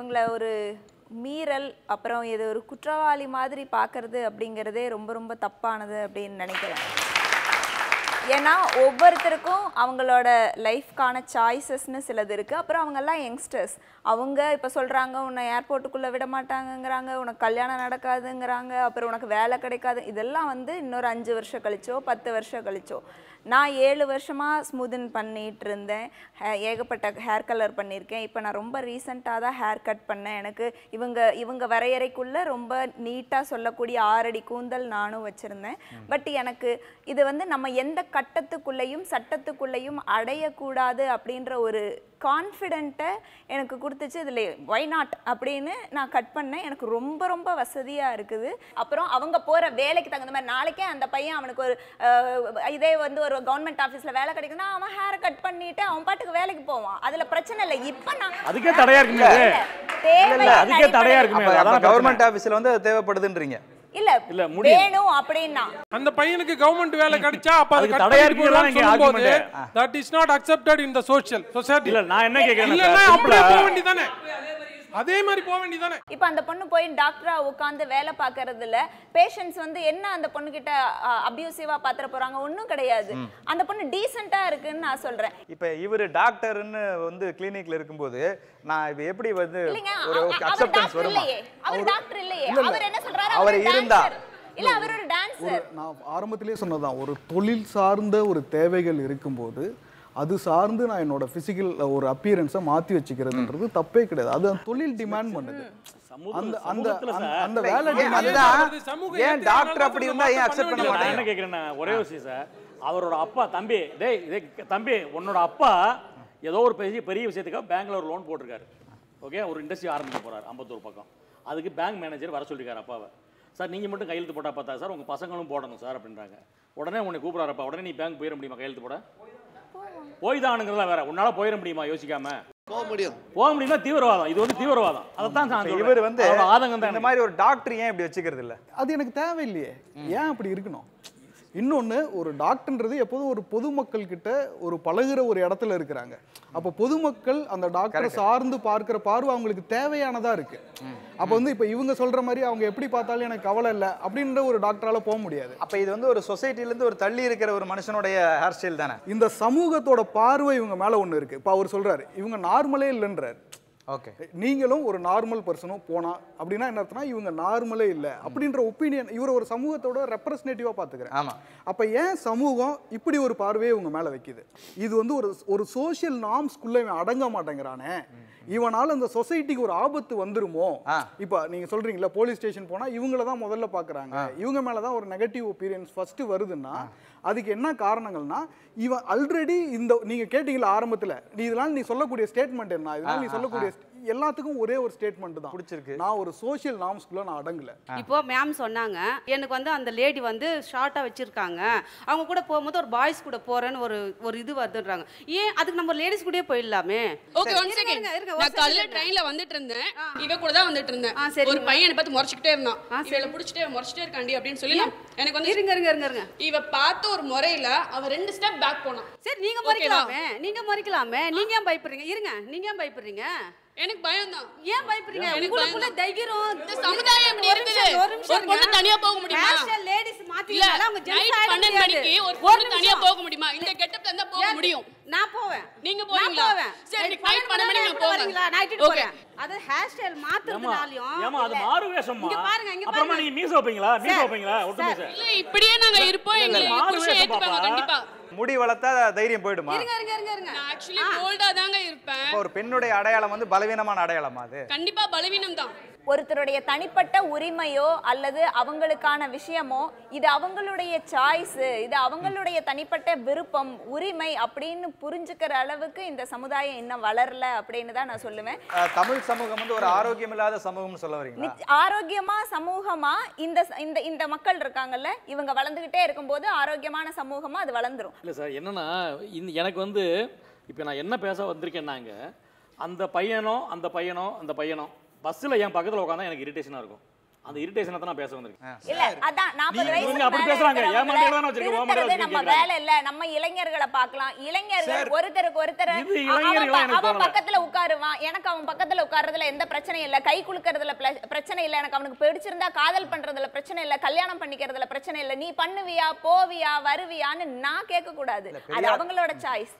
இவங்களை ஒரு மீறல் அப்புறம் இது ஒரு குற்றவாளி மாதிரி பார்க்கறது அப்படிங்கிறதே ரொம்ப ரொம்ப தப்பானது அப்படின்னு நினைக்கிறேன். ஏன்னா ஒவ்வொருத்தருக்கும் அவங்களோட லைஃப்க்கான சாய்ஸஸ்னு சிலது இருக்குது அப்புறம் அவங்கெல்லாம் யங்ஸ்டர்ஸ் அவங்க இப்போ சொல்கிறாங்க உன்னை ஏர்போர்ட்டுக்குள்ளே விட மாட்டாங்கங்கிறாங்க உனக்கு கல்யாணம் நடக்காதுங்கிறாங்க அப்புறம் உனக்கு வேலை கிடைக்காது. இதெல்லாம் வந்து இன்னொரு அஞ்சு வருஷம் கழிச்சோ பத்து வருஷம் கழிச்சோ. நான் ஏழு வருஷமாக ஸ்மூதன் பண்ணிட்டு இருந்தேன். ஹே- ஏகப்பட்ட ஹேர் கலர் பண்ணியிருக்கேன். இப்போ நான் ரொம்ப ரீசெண்டாக தான் ஹேர் கட் பண்ணேன். எனக்கு இவங்க இவங்க வரையறைக்குள்ளே ரொம்ப நீட்டாக சொல்லக்கூடிய ஆறடி கூந்தல் நானும் வச்சுருந்தேன். பட் எனக்கு இது வந்து நம்ம எந்த கட்டத்துக்குள்ளேயும் சட்டத்துக்குள்ளேயும் அடையக்கூடாது அப்படின்ற ஒரு கான்ஃபிடென்ட்டை எனக்கு கொடுத்துச்சு. இதில் ஒய் நாட் அப்படின்னு நான் கட் பண்ணேன். எனக்கு ரொம்ப ரொம்ப வசதியாக இருக்குது. அப்புறம் அவங்க போகிற வேலைக்கு தகுந்த மாதிரி நாளைக்கே அந்த பையன் அவனுக்கு ஒரு இதே வந்து ஒரு கவர்மெண்ட் ஆஃபீஸில் வேலை கிடைக்குதுன்னா அவன் ஹேரை கட் பண்ணிட்டு அவன் பாட்டுக்கு வேலைக்கு போவான். அதில் பிரச்சனை இல்லை. இப்போ நான் அதுக்கே தடையா இருக்குமே அது. தேவை அதுக்கே தடையா அதான் கவர்மெண்ட் ஆபீஸ்ல வந்து தேவைப்படுதுன்றீங்க. இல்ல இல்ல. வேணும் அப்படின்னா. அந்த பையனுக்கு கவர்மெண்ட் வேலை கிடைச்சா அப்ப அது தடையா argument. that is not accepted in the social society. இல்ல நான் என்ன கேக்குறேன் இல்லன்னா அப்படியே போக வேண்டியதானே அதே மாதிரி போக வேண்டியதானே இப்போ அந்த பொண்ணு போய் டாக்டரா உட்காந்து வேலை பார்க்கறதுல பேஷண்ட்ஸ் வந்து என்ன அந்த பொண்ணு கிட்ட அபியூசிவா பாத்திர போறாங்க? ஒண்ணும் கிடையாது. அந்த பொண்ணு டீசெண்டா இருக்குன்னு நான் சொல்றேன். இப்ப இவரு டாக்டர்னு வந்து கிளினிக்ல இருக்கும்போது நான் இப்ப எப்படி வந்து ஒரு அக்செப்டன்ஸ் வருமா? அவர் டாக்டர் இல்லையே. இல்ல, இல்ல. அவர் அவர் அவர் இருந்தா. இருந்தா இல்ல அவர் ஒரு டான்சர் நான் ஆரம்பத்திலே சொன்னதான் ஒரு தொழில் சார்ந்த ஒரு தேவைகள் இருக்கும்போது அது சார்ந்து நான் என்னோட பிசிக்கல் ஒரு அப்பியரன்ஸை மாத்தி வச்சுக்கிறதுன்றது தப்பே கிடையாது. அது அந்த தொழில் டிமாண்ட் பண்ணுது. அந்த அந்த அந்த- வேலை ஏன் ஏத்துக்கிறதுனால டாக்டர் அப்படி இருந்தா ஏன் அக்செப்ட் பண்ண என்ன கேட்குறேன் ஒரே ஒரு விஷயம் சார். அவரோட அப்பா தம்பி டேய் தம்பி உன்னோட அப்பா ஏதோ ஒரு பெரிய பெரிய விஷயத்துக்காக பேங்க்ல ஒரு லோன் போட்டிருக்காரு. ஓகே ஒரு இண்டஸ்ட்ரி ஆரம்பிக்க போறாரு அம்பத்தூர் பக்கம். அதுக்கு பேங்க் மேனேஜர் வர சொல்லியிருக்காரு அப்பாவை. சார் நீங்கள் மட்டும் கையெழுத்து போட்டால் பார்த்தா சார் உங்கள் பசங்களும் போடணும் சார் அப்படின்றாங்க. உடனே உன்னை கூப்பிடாரப்பா உடனே நீ பேங்க் போயிட முடியுமா? கையெழுத்து போட? போய் தானுங்கிறதா வேற. உன்னால போயிட முடியுமா யோசிக்காம? போக முடியும். போக முடியுமா தீவிரவாதம். இது வந்து தீவிரவாதம். அதைத்தான் நான். இவர் வந்து ஆதங்கம் தான் இந்த. மாதிரி ஒரு டாக்டர் ஏன் இப்படி வச்சுக்கிறது இல்ல? அது எனக்கு தேவையில்லையே. ஏன் அப்படி இருக்கணும்? இன்னொன்று ஒரு டாக்டர்ன்றது எப்போதும் ஒரு பொதுமக்கள் கிட்ட ஒரு பழகுற ஒரு இடத்துல இருக்கிறாங்க. அப்போ பொதுமக்கள் அந்த டாக்டரை சார்ந்து பார்க்கிற பார்வை அவங்களுக்கு தேவையானதா இருக்கு. அப்போ வந்து இப்போ இவங்க சொல்ற மாதிரி அவங்க எப்படி பார்த்தாலும் எனக்கு கவலை இல்லை அப்படின்ற ஒரு டாக்டரால போக முடியாது. அப்ப இது வந்து ஒரு சொசைட்டில இருந்து ஒரு தள்ளி இருக்கிற ஒரு மனுஷனுடைய ஹேர் ஸ்டைல் தானே? இந்த சமூகத்தோட பார்வை இவங்க மேல ஒண்ணு இருக்கு. இப்போ அவர் சொல்றாரு இவங்க நார்மலே இல்லைன்றார். ஓகே. நீங்களும் ஒரு நார்மல் பர்சனும் போனா அப்படின்னா என்ன அர்த்தம்னா இவங்க நார்மலே இல்லை. அப்படின்ற ஒப்பீனியன் இவர் ஒரு சமூகத்தோட ரெப்ரஸன்டேட்டிவா பாத்துக்கிறேன் ஆமா. அப்ப ஏன் சமூகம் இப்படி ஒரு பார்வையை இவங்க மேல வைக்குது? இது வந்து ஒரு ஒரு சோஷியல் நார்ம்ஸ்குள்ள இவன் அடங்க மாட்டேங்கிறானே. இவனால அந்த சொசைட்டிக்கு ஒரு ஆபத்து வந்துருமோ. இப்ப நீங்க சொல்றீங்களா போலீஸ் ஸ்டேஷன் போனா இவங்கள தான் முதல்ல பாக்குறாங்க. இவங்க மேல தான் ஒரு நெகட்டிவ் ஒப்பீரியன்ஸ் ஃபர்ஸ்ட் வருதுன்னா அதுக்கு என்ன காரணங்கள்னா இவன் ஆல்ரெடி இந்த நீங்க கேட்டீங்களா ஆரம்பத்துல நீ இதெல்லாம் நீ சொல்லக்கூடிய ஸ்டேட்மெண்ட் என்ன? இதெல்லாம் நீ சொல்லக்கூடிய எல்லாத்துக்கும் ஒரே ஒரு ஸ்டேட்மெண்ட் தான். பிடிச்சிருக்கு. நான் ஒரு சோஷியல் நார்ம்ஸ்குள்ள நான் அடங்கல. இப்போ மேம் சொன்னாங்க எனக்கு வந்து அந்த லேடி வந்து ஷார்ட்டாக வச்சிருக்காங்க. அவங்க கூட போகும்போது ஒரு பாய்ஸ் கூட போறேன்னு ஒரு ஒரு இது வருதுன்றாங்க. ஏன் அதுக்கு நம்ம லேடிஸ் கூடயே போயிடலாமே? ஓகே ஒன் செகண்ட் நான் காலைல second. ட்ரெயின்ல வந்துட்டு இருந்தேன். இவ கூட தான் வந்துட்டு இருந்தேன். சரிங்க. ஒரு பையனை பார்த்து முறைச்சிக்கிட்டே இருந்தான். இவள புடிச்சிட்டே முறைச்சிட்டே இருக்காண்டி அப்படின்னு சொல்லி நான் எனக்கு வந்து இருங்க இருங்க இருங்க இருங்க. இவ பார்த்த ஒரு முறையில அவ ரெண்டு ஸ்டெப் பேக் போனான். சரி நீங்க? மறிக்கலாமே நீங்க மறிக்கலாமே. நீங்க ஏன் பயப்படுறீங்க? இருங்க நீங்க ஏன் பயப்படுறீங்க? எனக்கு பயம் தான் ஏன் பயப்படுறீங்க எனக்கு உங்களுக்குள்ள. தைரியம் இந்த சமுதாயம் இப்படி ஒரு இருக்குது. நிமிஷம், ஒரு நிமிஷம் ஒரு பொண்ணு. தனியா போக முடியுமா? Ladies இல்ல மாத்திக்கிட்டாலும் அவங்க gents நைட் ஆயிட பன்னெண்டு முடியாது. மணிக்கு ஒரு ஒரு பொண்ணு தனியா. போக முடியுமா இந்த கெட்டப்ல இருந்தா போக? முடியும் நான் போவேன் நீங்க நான் போவீங்களா? போவேன் சரி, நைட் night பன்னெண்டு மணிக்கு கூட போங்க. வரீங்களா நைட். போறேன் அது ஹேர் ஸ்டைல் மாத்துறதுனாலயும் ஏமா அது. மாறு வேஷம்மா இங்க பாருங்க இங்க அப்புறமா பாருங்க நீங்க மீச வைப்பீங்களா மீச வைப்பீங்களா ஒட்டு மீச இல்ல இப்படியே நாங்க இருப்போம் எங்களை மாறு புருஷன் வேஷம் ஏத்துப்பாங்க. கண்டிப்பா முடி வளர்த்தா தைரியம் போயிடுமா? இருங்க இருங்க இருங்க இருங்க. நான் ஆக்சுவலி போல்டா தாங்க இருப்பேன். ஒரு பெண்ணுடைய அடையாளம் வந்து பலவீனமான அடையாளமா அது. கண்டிப்பா பலவீனம் தான். ஒருத்தருடைய தனிப்பட்ட உரிமையோ அல்லது அவங்களுக்கான விஷயமோ இது அவங்களுடைய சாய்ஸ் இது அவங்களுடைய தனிப்பட்ட விருப்பம் உரிமை அப்படின்னு புரிஞ்சுக்கிற அளவுக்கு இந்த சமுதாயம் இன்னும் வளரல அப்படின்னு தான் நான் சொல்லுவேன். தமிழ் சமூகம் வந்து ஒரு ஆரோக்கியம் இல்லாத சமூகம்னு சொல்ல வரீங்களா? நிச்ச- ஆரோக்கியமா சமூகமா இந்த இந்த இந்த மக்கள் இருக்காங்கல்ல இவங்க வளர்ந்துகிட்டே இருக்கும்போது ஆரோக்கியமான சமூகமா அது வளர்ந்துரும். இல்லை சார் என்னென்னா இந்த எனக்கு வந்து இப்போ நான் என்ன பேச வந்திருக்கேன்னாங்க அந்த பையனோ அந்த பையனோ அந்த பையனோ பஸ்ஸில் என் பக்கத்தில் உட்காந்தா எனக்கு இரிட்டேஷனாக இருக்கும். அந்த இரிட்டேஷனை தான் பேச வந்திருக்கேன். இல்ல அதான் நாற்பது நீங்க வயசுக்கு அப்படி பேசுறாங்க. திருத்துறது நம்ம. வேலை இல்ல. நம்ம இளைஞர்களை பார்க்கலாம். இளைஞர்கள் ஒருத்தருக்கு ஒருத்தர் அவன். பக்கத்துல உட்காருவான். எனக்கு அவன் பக்கத்துல உட்கார்றதுல எந்த பிரச்சனையும் இல்ல. கை குலுக்கறதுல பிரச்சனை இல்ல. எனக்கு அவனுக்கு பிடிச்சிருந்தா காதல் பண்றதுல பிரச்சனை இல்ல. கல்யாணம் பண்ணிக்கிறதுல பிரச்சனை இல்ல. நீ பண்ணுவியா போவியா வருவியான்னு நான் கேட்க கூடாது அது அவங்களோட சாய்ஸ்